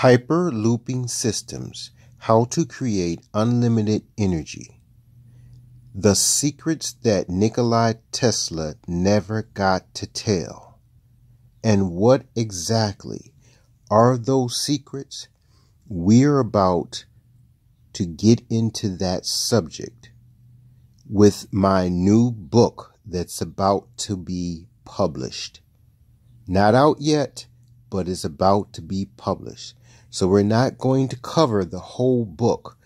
Hyperlooping systems, how to create unlimited energy. The secrets that Nikola Tesla never got to tell. And what exactly are those secrets? We're about to get into that subject with my new book that's about to be published. Not out yet, but is about to be published. So we're not going to cover the whole book,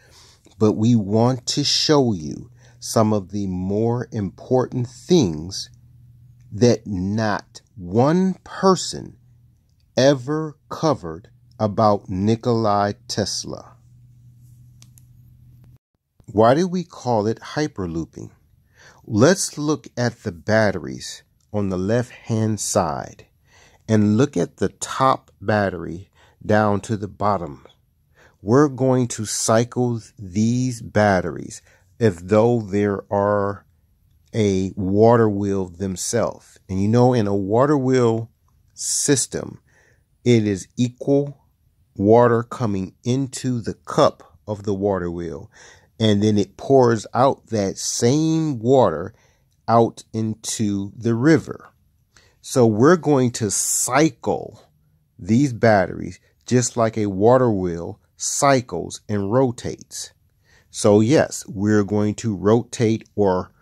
but we want to show you some of the more important things that not one person ever covered about Nikolai Tesla. Why do we call it hyperlooping? Let's look at the batteries on the left hand side and look at the top battery down to the bottom. We're going to cycle these batteries as though there are a water wheel themselves. And you know, in a water wheel system, it is equal water coming into the cup of the water wheel. And then it pours out that same water out into the river. So we're going to cycle these batteries just like a water wheel cycles and rotates. So yes, we're going to rotate or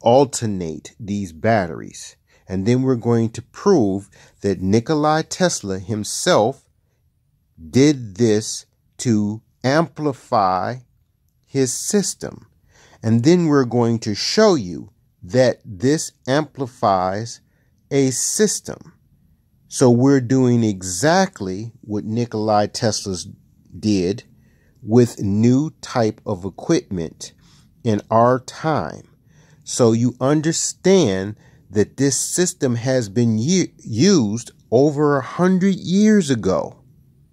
alternate these batteries. And then we're going to prove that Nikolai Tesla himself did this to amplify his system. And then we're going to show you that this amplifies a system. So we're doing exactly what Nikolai Tesla did with new type of equipment in our time. So you understand that this system has been used over a hundred years ago.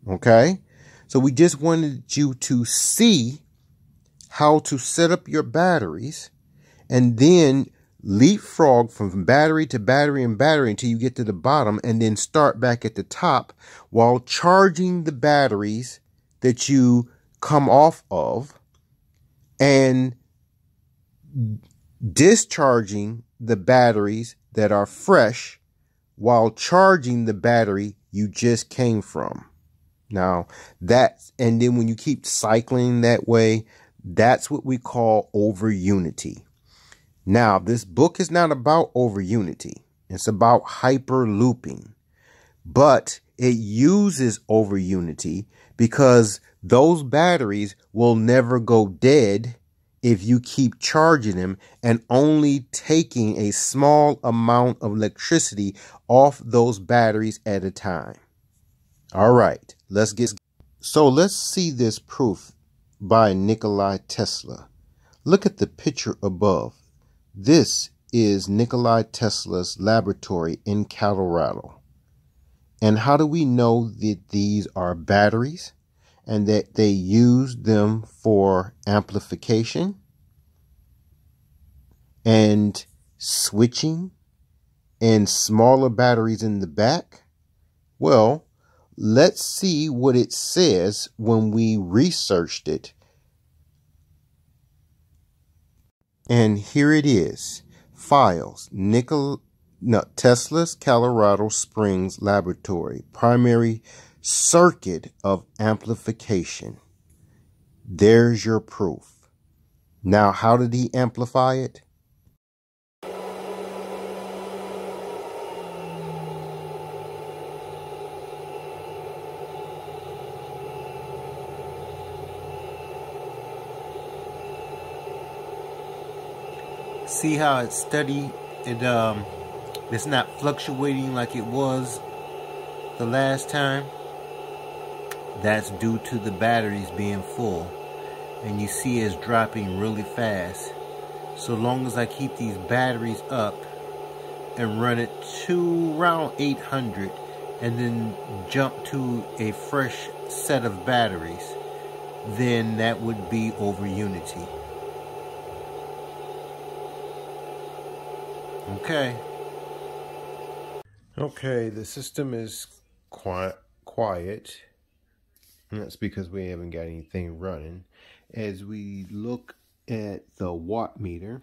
Okay. So we just wanted you to see how to set up your batteries and then leapfrog from battery to battery and battery until you get to the bottom and then start back at the top while charging the batteries that you come off of and discharging the batteries that are fresh while charging the battery you just came from. Now that's, and then when you keep cycling that way, that's what we call over unity. Now, this book is not about over unity. It's about hyper looping. But it uses over unity because those batteries will never go dead if you keep charging them and only taking a small amount of electricity off those batteries at a time. All right, let's get so let's see this proof by Nikolai Tesla. Look at the picture above. This is Nikolai Tesla's laboratory in Colorado. And how do we know that these are batteries and that they use them for amplification and switching and smaller batteries in the back? Well, let's see what it says when we researched it And here it is. Files. Nickel, no, Tesla's Colorado Springs Laboratory. Primary circuit of amplification. There's your proof. Now, how did he amplify it? See how it's steady and um, it's not fluctuating like it was the last time that's due to the batteries being full and you see it's dropping really fast. So long as I keep these batteries up and run it to around 800 and then jump to a fresh set of batteries then that would be over unity Okay. Okay, the system is quiet. quiet. That's because we haven't got anything running. As we look at the watt meter,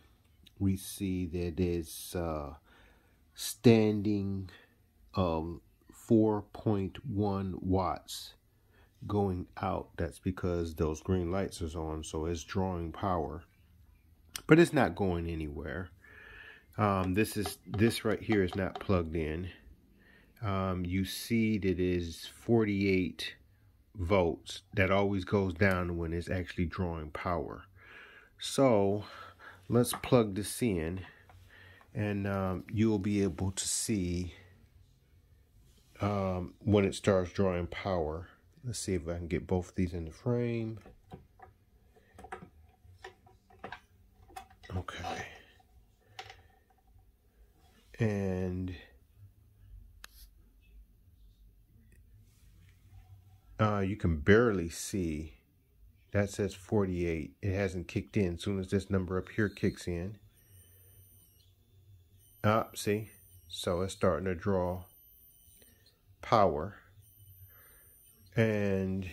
we see that it's uh, standing um, 4.1 watts going out. That's because those green lights is on, so it's drawing power. But it's not going anywhere. Um, this is this right here is not plugged in. Um, you see that it is 48 volts. That always goes down when it's actually drawing power. So let's plug this in and um, you'll be able to see um, when it starts drawing power. Let's see if I can get both of these in the frame. Okay. And uh, you can barely see that says 48. It hasn't kicked in. As soon as this number up here kicks in. Up, ah, see? So it's starting to draw power. And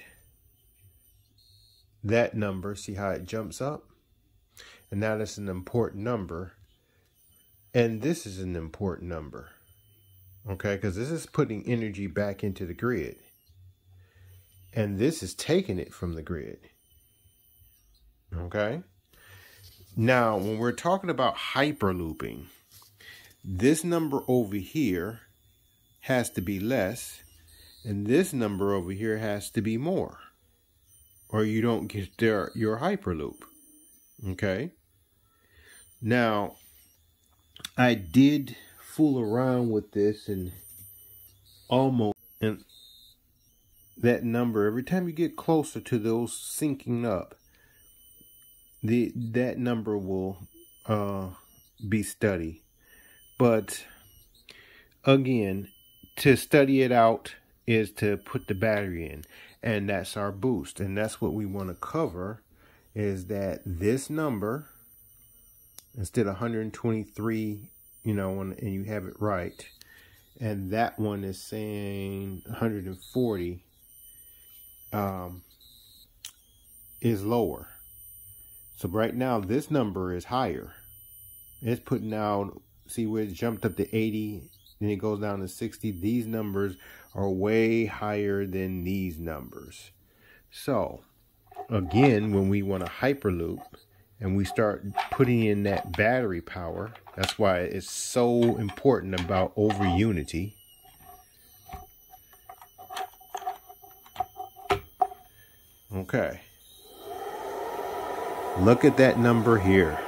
that number, see how it jumps up? And that is an important number. And this is an important number. Okay, because this is putting energy back into the grid. And this is taking it from the grid. Okay. Now, when we're talking about hyperlooping, this number over here has to be less, and this number over here has to be more, or you don't get your hyperloop. Okay. Now, I did fool around with this and almost and that number every time you get closer to those syncing up the that number will uh, be studied. But again, to study it out is to put the battery in, and that's our boost, and that's what we want to cover. Is that this number instead of 123, you know, and, and you have it right, and that one is saying 140 um, is lower so right now, this number is higher. It's putting out, see where it jumped up to 80, then it goes down to 60. These numbers are way higher than these numbers. So, again, when we want to hyperloop and we start putting in that battery power, that's why it's so important about over unity. Okay. Look at that number here.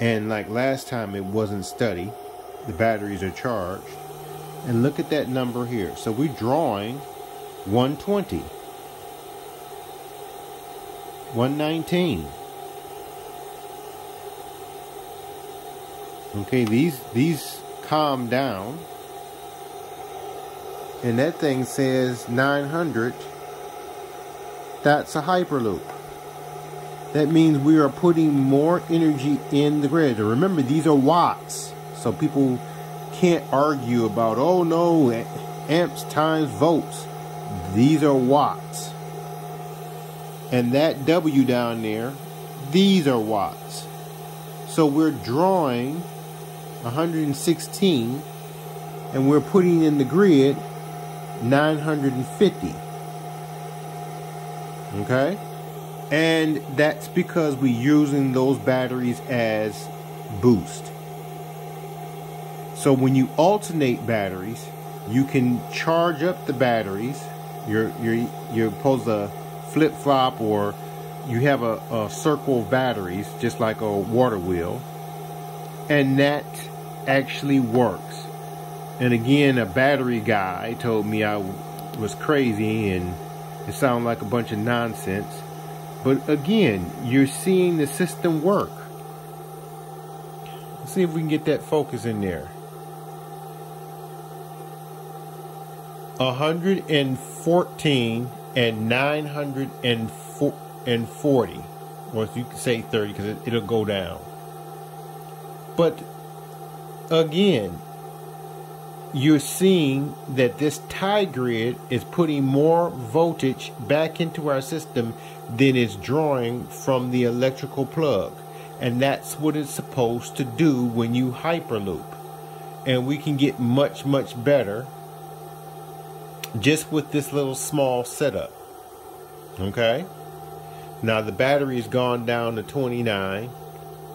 And like last time, it wasn't study. The batteries are charged. And look at that number here. So we're drawing 120. 119. Okay, these these calm down and that thing says 900, that's a hyperloop. That means we are putting more energy in the grid. And remember, these are watts. So people can't argue about, oh no, amps times volts. These are watts. And that W down there, these are watts. So we're drawing 116 and we're putting in the grid 950. Okay? And that's because we're using those batteries as boost. So when you alternate batteries, you can charge up the batteries. You're you're you're supposed to flip flop or you have a, a circle of batteries just like a water wheel. And that actually works. And again, a battery guy told me I was crazy and it sounded like a bunch of nonsense. But again, you're seeing the system work. Let's see if we can get that focus in there. 114 and 940. Or you can say 30 because it, it'll go down. But again, you're seeing that this tie grid is putting more voltage back into our system than it's drawing from the electrical plug. And that's what it's supposed to do when you hyperloop. And we can get much, much better just with this little small setup. Okay? Now the battery's gone down to 29.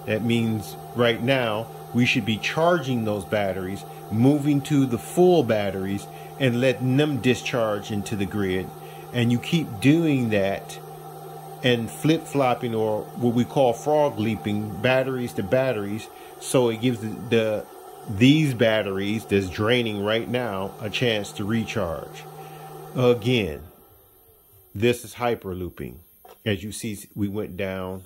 That means right now we should be charging those batteries, moving to the full batteries, and letting them discharge into the grid. And you keep doing that and flip flopping, or what we call frog leaping, batteries to batteries. So it gives the, the these batteries that's draining right now a chance to recharge. Again, this is hyperlooping. As you see, we went down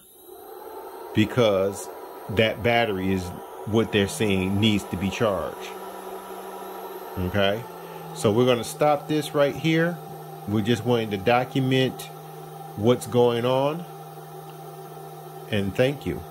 because that battery is what they're saying needs to be charged. Okay, so we're going to stop this right here. We're just wanting to document what's going on. And thank you.